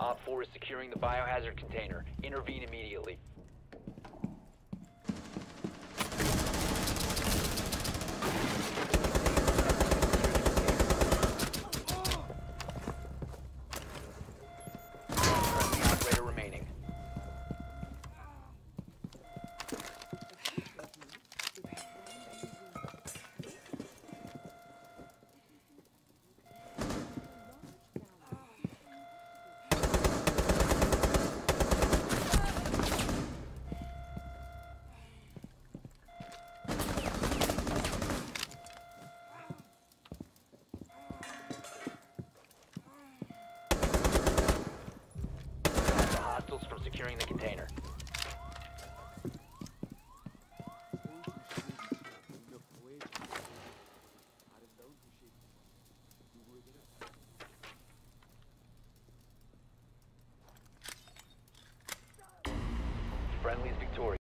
Op 4 is securing the biohazard container. Intervene immediately. Securing the container. Friendly's victorious.